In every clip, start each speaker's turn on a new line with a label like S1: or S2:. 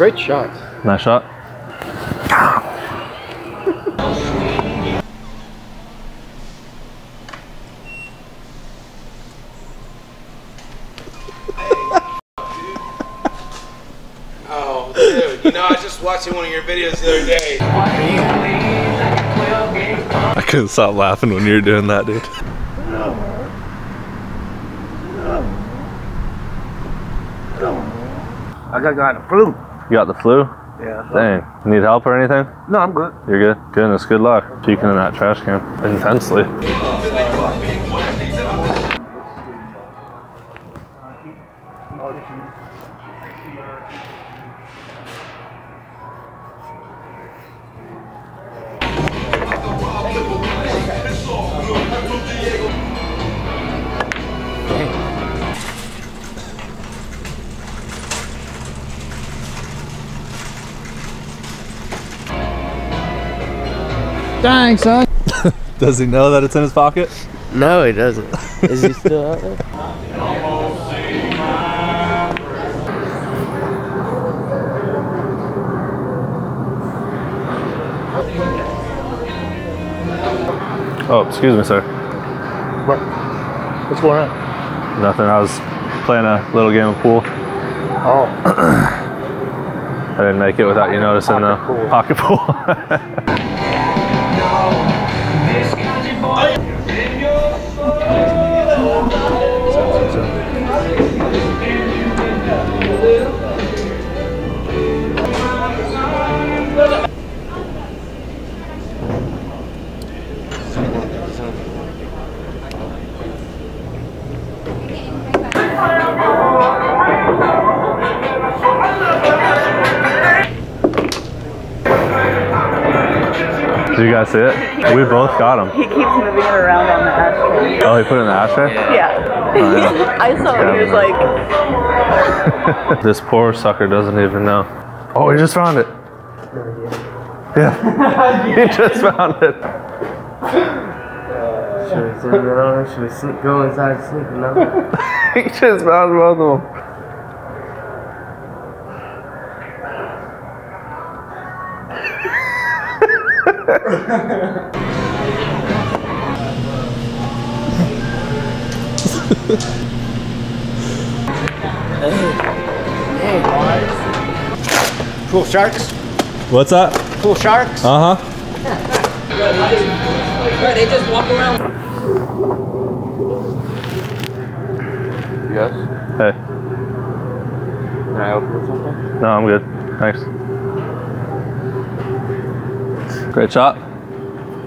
S1: Great shot.
S2: Nice shot.
S3: Oh, dude. You know, I was just watching one of your videos the other day.
S2: I couldn't stop laughing when you were doing that, dude.
S4: I got got the flu.
S2: You got the flu?
S4: Yeah.
S2: Dang. Need help or anything?
S4: No, I'm good.
S2: You're good? Goodness, good luck. Puking in that trash can intensely.
S1: Dang, son.
S2: Does he know that it's in his pocket?
S1: No, he doesn't. Is he still out there?
S2: Oh, excuse me, sir. What?
S4: What's going on?
S2: Nothing. I was playing a little game of pool.
S4: Oh,
S2: I didn't make it without you noticing the pocket pool. Did you guys see it? We both got him.
S5: He keeps moving it around on the ashtray.
S2: Oh, he put it in the ashtray?
S5: Yeah.
S2: Oh, yeah.
S5: I saw him. He was like,
S2: this poor sucker doesn't even know. Oh, he just found it. Yeah. he just found it.
S1: Should we sit down? Should we sleep, go inside and sleep? No.
S2: he just found both of them.
S4: Cool sharks.
S2: What's up?
S4: Pool sharks.
S2: Uh huh.
S5: they just walk around.
S1: Yes.
S2: Hey.
S1: Can I open something?
S2: No, I'm good. Thanks. Great shot.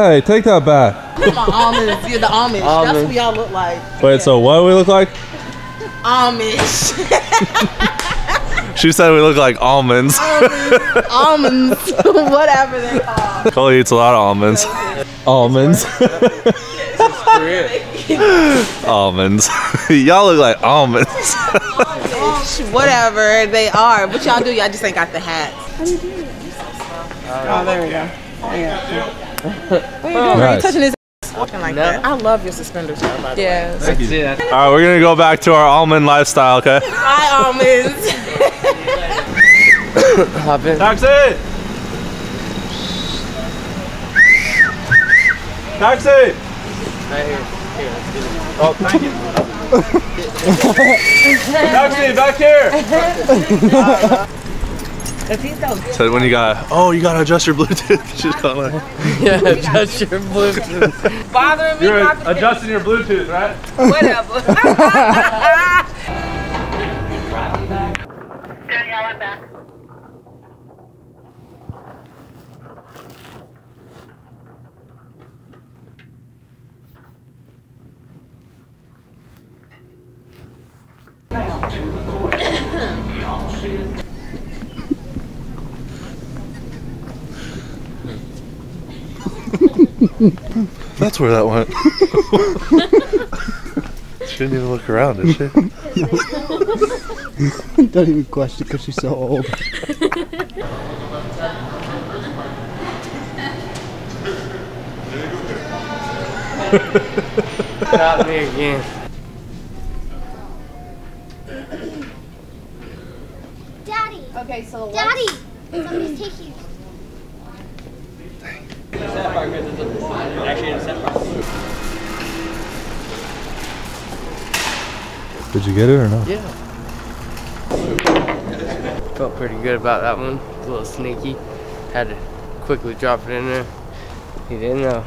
S3: Buddy.
S2: Hey, take that back.
S5: the almonds. You're the Amish. That's what y'all look like.
S2: Wait, so what do we look like?
S5: Amish.
S2: She said we look like almonds.
S5: almonds. almonds. Whatever they are.
S2: Cole eats a lot of almonds. Almonds. almonds. Y'all look like almonds.
S5: Amish. Whatever they are. What y'all do? Y'all just ain't got the hats. Oh, there we go. There you go. What are you doing? Oh. Are you touching his ass? Walking like that. I love your suspenders, though, by the way.
S1: Thank you.
S2: All right, we're gonna go back to our almond lifestyle, okay?
S5: Hi, almonds.
S1: Hop in.
S2: Taxi! Taxi!
S1: Right here. Here, let's get it.
S2: Oh, thank you. Taxi, back here!
S5: If he's so
S2: So when you got, oh, you gotta adjust your Bluetooth. She's calling.
S1: Yeah, adjust your Bluetooth.
S5: bothering me, not to-
S2: adjusting your Bluetooth, right?
S5: whatever.
S2: That's where that went. she didn't even look around, did she?
S4: Don't even question because she's so old.
S1: Got me again.
S6: Daddy,
S7: Okay, so what?
S6: Daddy, somebody's taking.
S2: Did you get it or no?
S1: Yeah. Felt pretty good about that one. A little sneaky. Had to quickly drop it in there. He didn't know.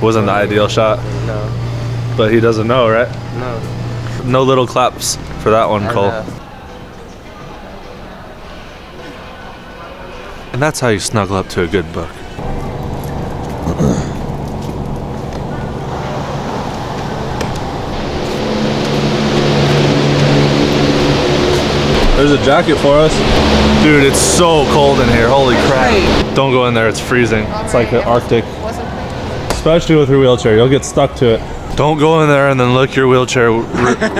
S2: Wasn't the ideal shot,
S1: No,
S2: but he doesn't know, right?
S1: no.
S2: No little claps for that one,
S1: I
S2: Cole.
S1: know.
S2: And that's how you snuggle up to a good book. There's a jacket for us. Dude, it's so cold in here. Holy crap. Don't go in there, it's freezing. It's like the Arctic. Especially with your wheelchair, you'll get stuck to it. Don't go in there and then lick your wheelchair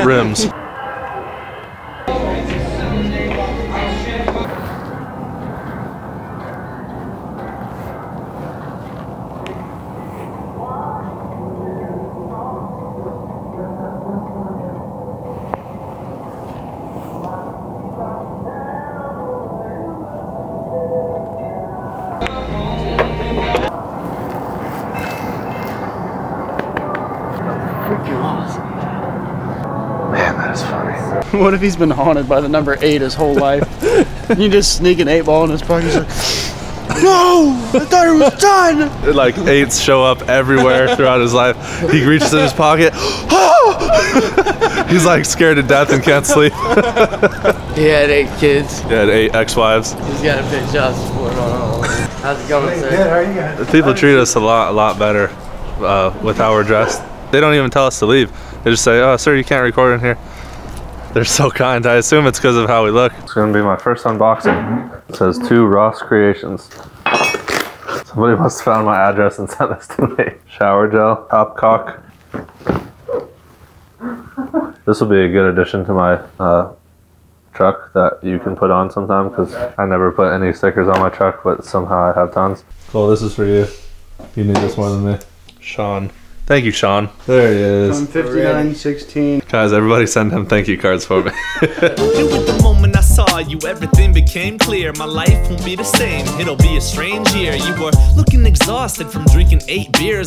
S2: rims.
S4: What if he's been haunted by the number eight his whole life? you just sneak an eight ball in his pocket. He's like, no, I thought it was done.
S2: like eights show up everywhere throughout his life. He reaches in his pocket. He's like scared to death and can't sleep.
S1: He had eight kids.
S2: He had eight ex-wives.
S1: He's got to pay child support on all of them. How's it going, sir? Good. How are you guys?
S2: People treat us a lot, a lot better uh, with how we're dressed. They don't even tell us to leave. They just say, "Oh, sir, you can't record in here." They're so kind. I assume it's because of how we look. It's gonna be my first unboxing. It says two Ross Creations. Somebody must have found my address and sent this to me. Shower gel, Upcock. This will be a good addition to my uh, truck that you can put on sometime because I never put any stickers on my truck, but somehow I have tons. Cool, this is for you. You need this more than me. Sean. Thank you, Sean. There he is.
S4: 59, 16.
S2: Guys, everybody send him thank you cards for me.
S8: Knew at the moment I saw you, everything became clear. My life won't be the same, it'll be a strange year. You were looking exhausted from drinking eight beers.